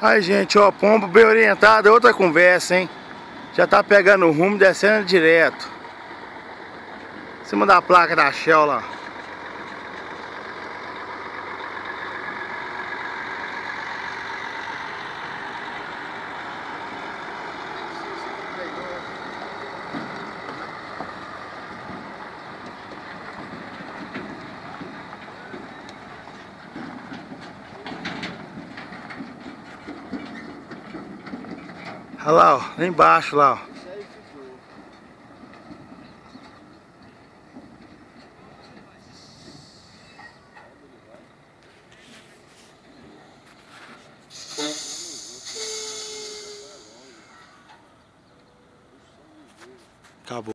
Aí, gente, ó, pombo bem orientado, é outra conversa, hein? Já tá pegando o rumo, descendo direto. Em cima da placa da Shell lá. Olha lá, ó, lá embaixo lá, ó. Acabou.